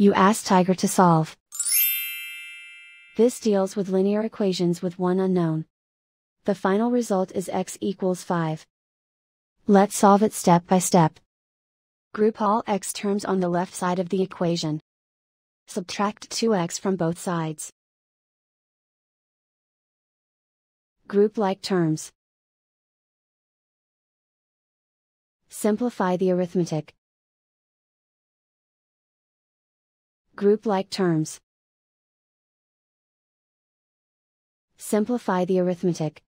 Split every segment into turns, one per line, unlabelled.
You ask Tiger to solve. This deals with linear equations with one unknown. The final result is x equals 5. Let's solve it step by step. Group all x terms on the left side of the equation. Subtract 2x from both sides. Group like terms. Simplify the arithmetic. Group like terms. Simplify the arithmetic.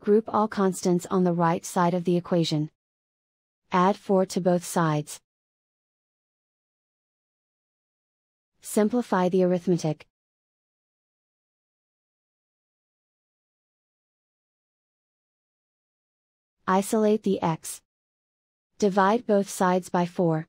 Group all constants on the right side of the equation. Add 4 to both sides. Simplify the arithmetic. Isolate the x. Divide both sides by 4.